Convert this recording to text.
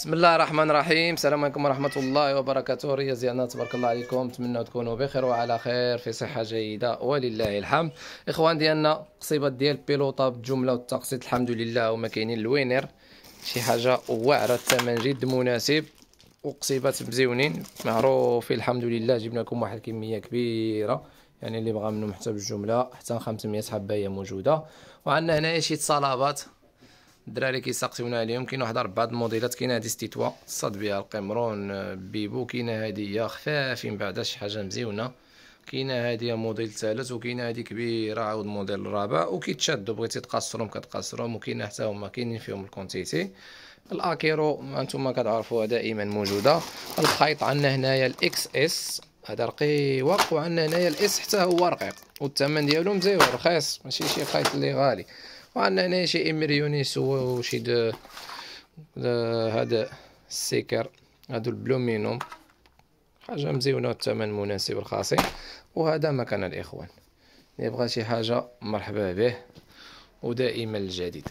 بسم الله الرحمن الرحيم السلام عليكم ورحمة الله وبركاته رياضيانا تبارك الله عليكم نتمنى تكونوا بخير وعلى خير في صحة جيدة ولله الحمد إخوان ديالنا قصيبات ديال بيلوطا بالجملة والتقسيط الحمد لله هما كاينين الوينر شي حاجة واعرة الثمن جد مناسب وقصيبات مزيونين معروفين الحمد لله جبنا لكم واحد الكمية كبيرة يعني اللي بغى منهم حتى بالجملة حتى 500 حبة هي موجودة وعندنا هنايا شي تصالابات الدراري كيسقسيونا عليهم كاين واحد أربعة الموديلات كاينة هادي ستيتوا صاد بها القمرون بيبو كاينة هادي خفافين بعدا شي حاجة مزيونة كاينة هادي موديل ثالث وكاينه هادي كبيرة عاود موديل رابع وكيتشادوا بغيتي تقصرهم كتقصرهم وكاينه حتى هما كاينين فيهم الكونتيتي. الأكيرو أنتم كتعرفوها دائما موجودة. الخيط عندنا هنايا الاكس اس هذا رقيق وعندنا هنايا الإس حتى هو رقيق والثمن ديالو مزيون رخيص ماشي شي خيط اللي غالي. وعندنا هنا شي إمريونيس وشي د هذا السيكر هادو البلومينوم حاجة مزيونة والثمن مناسب رخاصين وهذا مكان الإخوان. اللي بغى شي حاجة مرحبا به ودائما الجديد.